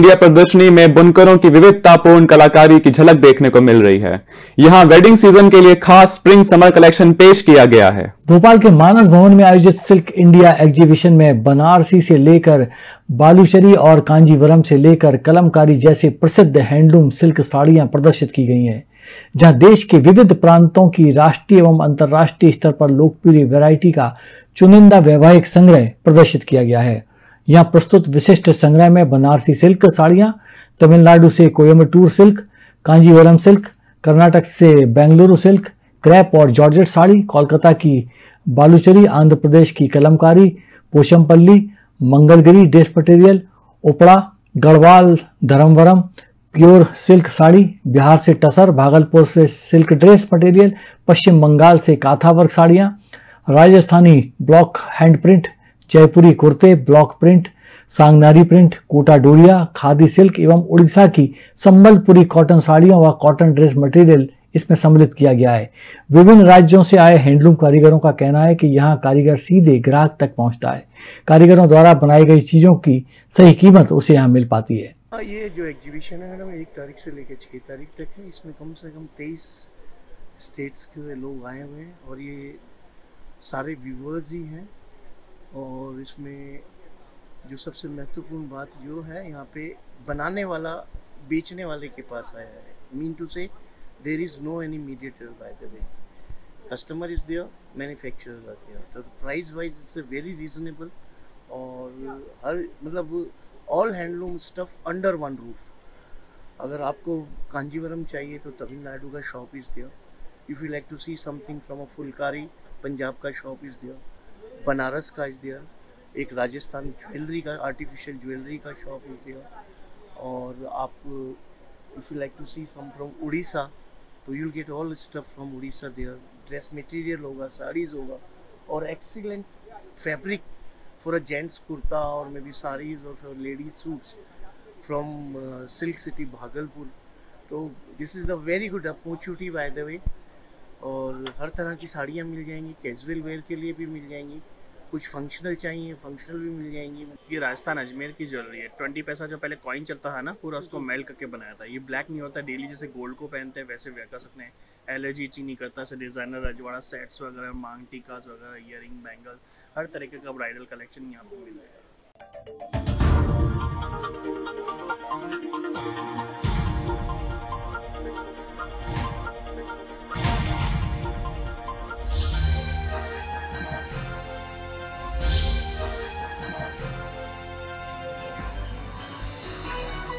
India प्रदर्शनी में बुनकरों की विविधतापूर्ण कलाकारी की झलक देखने को मिल रही है। यहाँ वेडिंग सीज़न के लिए खास स्प्रिंग समर कलेक्शन पेश किया गया है। भोपाल के मानस भवन में आयोजित सिल्क इंडिया एग्जीबिशन में बनारसी से लेकर बालूचरी और कांजीवरम से लेकर कलमकारी जैसे प्रसिद्ध हैंडलूम सिल्क साड़ियाँ प्रदर्शित की गई हैं। जहाँ देश के विविध प्रांतों की राष्ट्रीय एवं अंतर्राष्ट्रीय स्तर पर लोकप्रिय वैरायटी का चुनिंदा वैवाहिक संग्रह प्रदर्शित किया गया है। यहाँ प्रस्तुत विशिष्ट संग्रह में बनारसी सिल्क साड़ियाँ, तमिलनाडु से कोयम्बटूर सिल्क, कांजीवरम सिल्क, कर्नाटक से बेंगलुरु सिल्क, क्रैप और जॉर्जेट साड़ी, कोलकाता की बालूचरी, आंध्र प्रदेश की Kalamkari, Pochampally, Mangalagiri dress material, Uppada, Gadwal, Dharmavaram, pure silk sari, Bihar से टसर, भागलपुर से silk dress material, Paschim Bengal से काथा वर्क साड़ियाँ, Rajasthani block hand print Jaipuri कुर्ते block print Sanganeri print Kota Doria khadi silk एवं उड़ीसा की Sambalpuri cotton साड़ियों व cotton dress material इसमें सम्मिलित किया गया है। विभिन्न राज्यों से आए हैंडलूम कारीगरों का कहना है कि यहाँ कारीगर सीधे ग्राहक तक पहुँचता है। कारीगरों द्वारा बनाई गई चीज़ों की सही कीमत उसे यहाँ मिल पाती है। हाँ, ये जो एग्जीबिशन है मैडम एक तारीख से लेकर छः तारीख तक है। इसमें कम से कम तेईस स्टेट्स के लोग आए हुए हैं और ये सारे व्यूवर्स ही हैं। और इसमें जो सबसे महत्वपूर्ण बात जो है, यहाँ पे बनाने वाला, बेचने वाले के पास आया है। Mean to say there is no any mediator by the way customer is there manufacturer is there तो price wise it's very reasonable और हर मतलब all handloom stuff under one roof अगर आपको कांजीवरम चाहिए तो तमिलनाडु का shop is there if you like to see something from a Phulkari Punjab का शॉप इज़ देयर बनारस का इज़ देयर एक राजस्थान ज्वेलरी का आर्टिफिशियल ज्वेलरी का शॉप इज़ देयर और आप if you like to see some from Orissa तो you'll get all stuff from Orissa there dress material होगा, साड़ीज़ होगा, और excellent fabric for a gents kurta और मे बी साड़ीज और for ladies suits from silk city Bhagalpur. तो this is the very good opportunity by the way और हर तरह की साड़ियाँ मिल जाएँगी कैजुअल वेयर के लिए भी मिल जाएँगी। कुछ फंक्शनल चाहिए फंक्शनल भी मिल जाएँगी। ये राजस्थान अजमेर की ज्वेलरी है। ट्वेंटी पैसा जो पहले कॉइन चलता था ना पूरा उसको मेल करके बनाया था। ये ब्लैक नहीं होता डेली जैसे गोल्ड को पहनते हैं वैसे वेयर कर सकते हैं। एलर्जी ची नहीं करता से डिज़ाइनर रजवाड़ा सेट्स वगैरह मांग टीकास वगैरह इयर बैंगल हर तरीके का ब्राइडल कलेक्शन यहाँ पर मिल जाएगा।